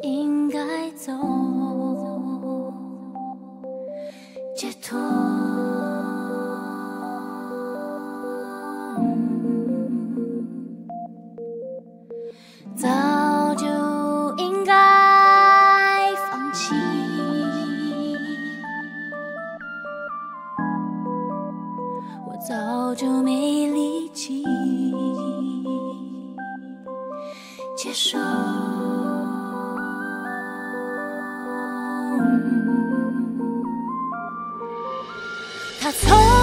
应该走，解脱。早就应该放弃，我早就没力气接受。黄う